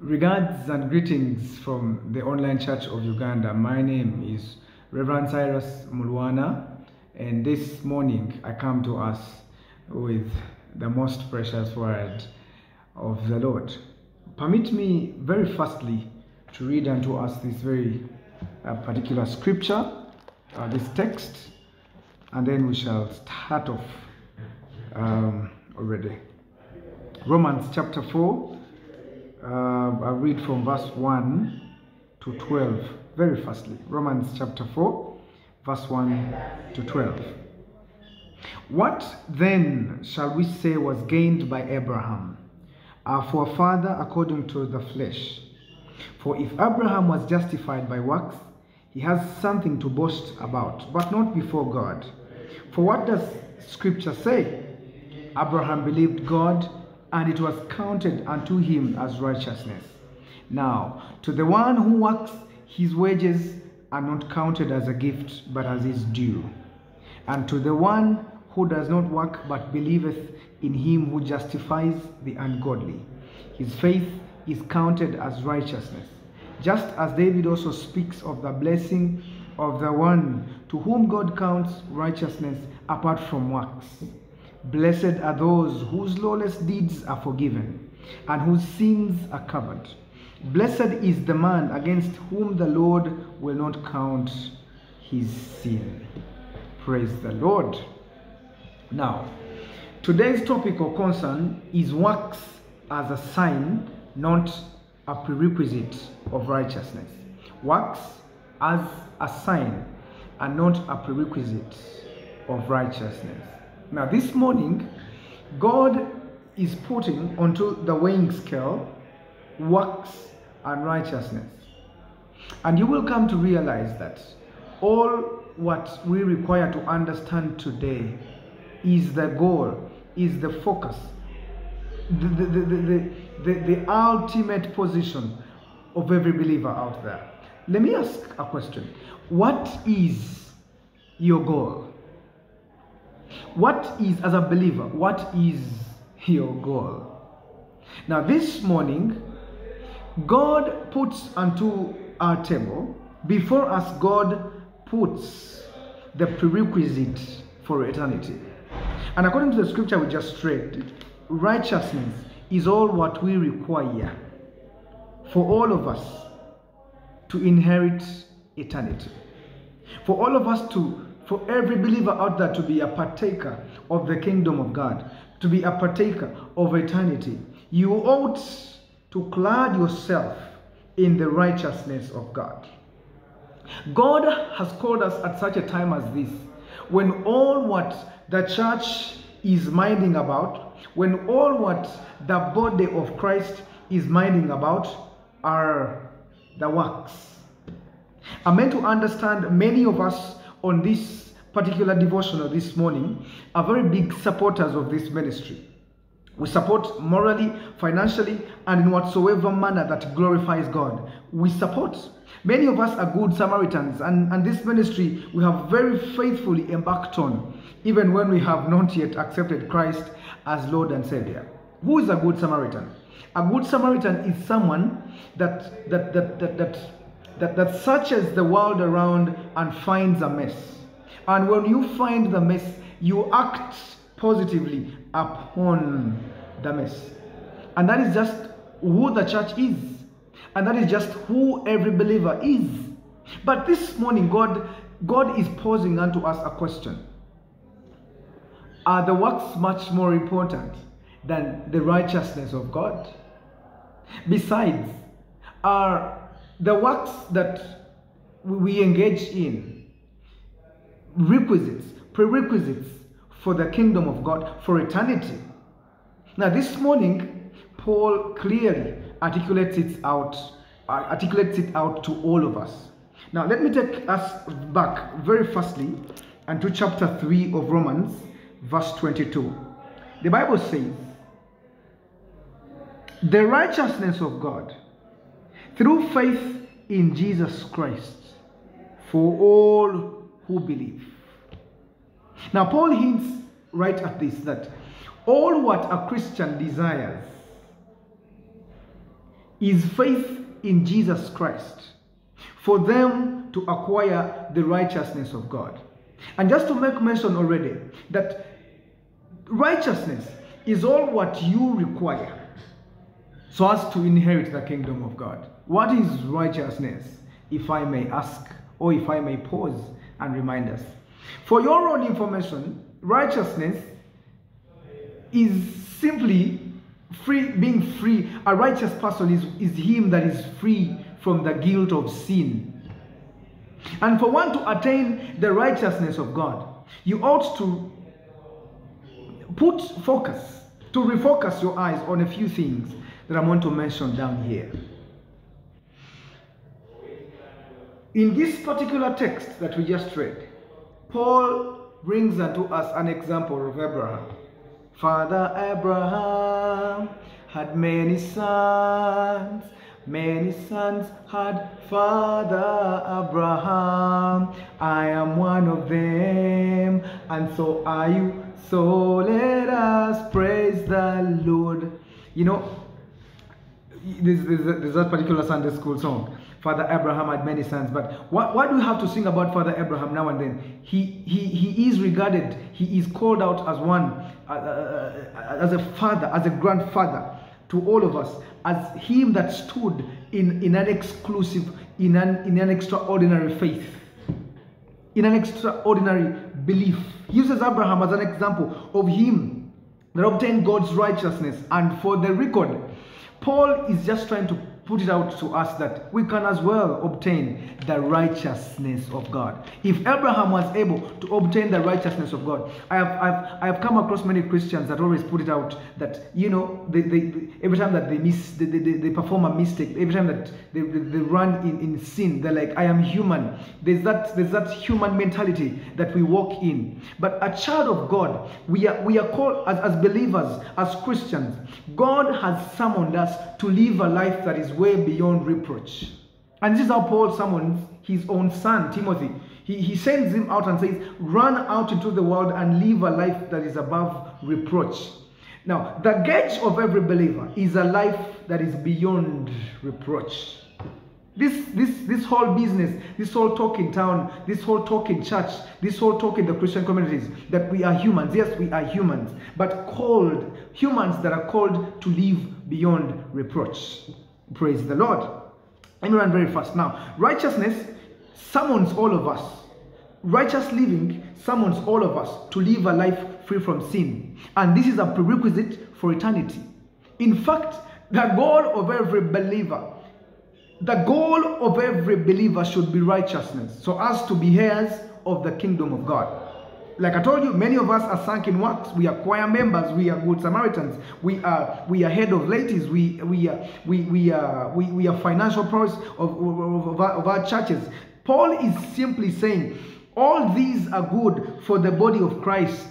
Regards and greetings from the online church of Uganda. My name is Reverend Cyrus Mulwana, and this morning I come to us with the most precious word of the Lord. Permit me very firstly to read unto us this very uh, particular scripture, uh, this text, and then we shall start off um, already. Romans chapter 4, uh, I read from verse 1 to 12. Very firstly, Romans chapter 4, verse 1 to 12. What then shall we say was gained by Abraham, our forefather according to the flesh? For if Abraham was justified by works, he has something to boast about, but not before God. For what does Scripture say? Abraham believed God, and it was counted unto him as righteousness. Now, to the one who works, his wages are not counted as a gift, but as his due. And to the one who does not work, but believeth in him who justifies the ungodly, his faith is counted as righteousness. Just as David also speaks of the blessing of the one to whom God counts righteousness apart from works. Blessed are those whose lawless deeds are forgiven and whose sins are covered. Blessed is the man against whom the Lord will not count his sin. Praise the Lord. Now, today's topic or concern is works as a sign, not a prerequisite of righteousness. Works as a sign and not a prerequisite of righteousness. Now, this morning, God is putting onto the weighing scale works and righteousness. And you will come to realize that all what we require to understand today is the goal, is the focus, the, the, the, the, the, the ultimate position of every believer out there. Let me ask a question. What is your goal? What is, as a believer, what is your goal? Now, this morning, God puts unto our table, before us, God puts the prerequisite for eternity. And according to the scripture we just read, righteousness is all what we require for all of us to inherit eternity. For all of us to, for every believer out there to be a partaker of the kingdom of God, to be a partaker of eternity, you ought to clad yourself in the righteousness of God. God has called us at such a time as this, when all what the church is minding about, when all what the body of Christ is minding about are the works. I'm meant to understand many of us on this particular devotional this morning are very big supporters of this ministry. We support morally, financially, and in whatsoever manner that glorifies God. We support. Many of us are good Samaritans, and, and this ministry we have very faithfully embarked on, even when we have not yet accepted Christ as Lord and Savior. Who is a good Samaritan? A good Samaritan is someone that that that that that, that, that searches the world around and finds a mess. And when you find the mess, you act positively upon the mess. And that is just who the church is. And that is just who every believer is. But this morning, God, God is posing unto us a question. Are the works much more important than the righteousness of God? Besides, are the works that we engage in requisites, prerequisites for the kingdom of God for eternity? Now, this morning, Paul clearly articulates it out, articulates it out to all of us. Now, let me take us back very firstly and to chapter 3 of Romans, verse 22. The Bible says, The righteousness of God through faith in Jesus Christ for all who believe. Now, Paul hints right at this that all what a Christian desires is faith in Jesus Christ for them to acquire the righteousness of God. And just to make mention already that righteousness is all what you require so as to inherit the kingdom of God. What is righteousness, if I may ask, or if I may pause and remind us? For your own information, righteousness is simply free being free a righteous person is, is him that is free from the guilt of sin and for one to attain the righteousness of god you ought to put focus to refocus your eyes on a few things that i want to mention down here in this particular text that we just read paul brings unto us an example of abraham Father Abraham had many sons, many sons had Father Abraham. I am one of them, and so are you. So let us praise the Lord. You know, this there's, there's that particular Sunday school song. Father Abraham had many sons. But what, what do we have to sing about Father Abraham now and then? He, he, he is regarded, he is called out as one, uh, uh, as a father, as a grandfather to all of us, as him that stood in, in an exclusive, in an, in an extraordinary faith, in an extraordinary belief. He uses Abraham as an example of him that obtained God's righteousness. And for the record, Paul is just trying to put it out to us that we can as well obtain the righteousness of God. If Abraham was able to obtain the righteousness of God, I have, I've, I have come across many Christians that always put it out that, you know, they, they, every time that they miss, they, they, they, perform a mistake, every time that they, they, they run in, in sin, they're like, I am human. There's that, there's that human mentality that we walk in. But a child of God, we are, we are called as, as believers, as Christians, God has summoned us to live a life that is way beyond reproach. And this is how Paul summons his own son, Timothy. He, he sends him out and says, Run out into the world and live a life that is above reproach. Now, the gauge of every believer is a life that is beyond reproach. This, this, this whole business, this whole talk in town, this whole talk in church, this whole talk in the Christian communities, that we are humans. Yes, we are humans, but called, humans that are called to live beyond reproach. Praise the Lord. Let me run very fast now. Righteousness summons all of us. Righteous living summons all of us to live a life free from sin. And this is a prerequisite for eternity. In fact, the goal of every believer, the goal of every believer should be righteousness, so as to be heirs of the kingdom of God like I told you, many of us are sunk in works. We are choir members. We are good Samaritans. We are we are head of ladies. We we are we we are we, we are financial pros of, of, of, our, of our churches. Paul is simply saying all these are good for the body of Christ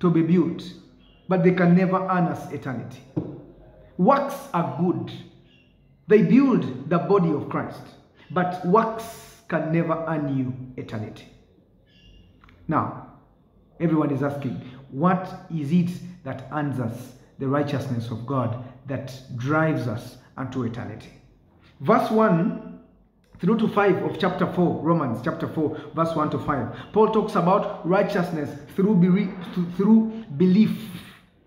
to be built, but they can never earn us eternity. Works are good. They build the body of Christ, but works can never earn you eternity. Now, Everyone is asking, what is it that earns us the righteousness of God that drives us unto eternity? Verse 1 through to 5 of chapter 4, Romans chapter 4, verse 1 to 5. Paul talks about righteousness through, through belief.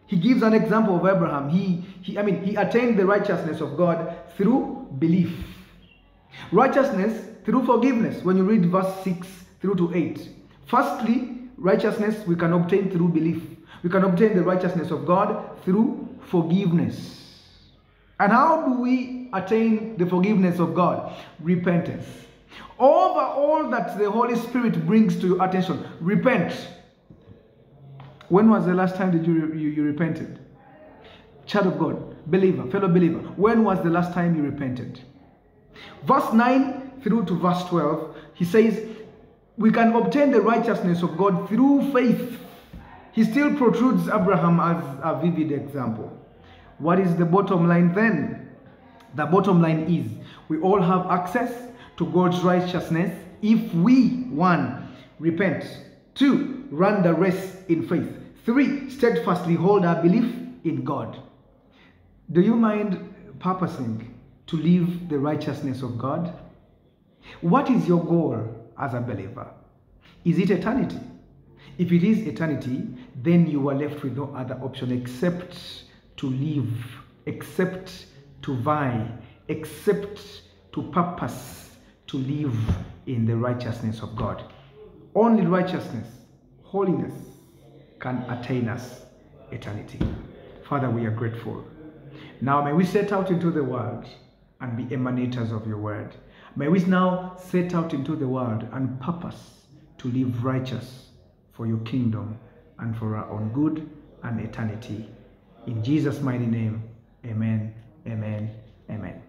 He gives an example of Abraham. He, he, I mean, he attained the righteousness of God through belief. Righteousness through forgiveness, when you read verse 6 through to 8. Firstly, Righteousness we can obtain through belief. We can obtain the righteousness of God through forgiveness. And how do we attain the forgiveness of God? Repentance. Over all that the Holy Spirit brings to your attention, repent. When was the last time that you, you, you repented? Child of God, believer, fellow believer, when was the last time you repented? Verse 9 through to verse 12, he says, we can obtain the righteousness of God through faith. He still protrudes Abraham as a vivid example. What is the bottom line then? The bottom line is we all have access to God's righteousness if we, one, repent, two, run the race in faith, three, steadfastly hold our belief in God. Do you mind purposing to live the righteousness of God? What is your goal as a believer? Is it eternity? If it is eternity, then you are left with no other option except to live, except to vie, except to purpose to live in the righteousness of God. Only righteousness, holiness can attain us eternity. Father, we are grateful. Now may we set out into the world and be emanators of your word. May we now set out into the world and purpose to live righteous for your kingdom and for our own good and eternity. In Jesus' mighty name, amen, amen, amen.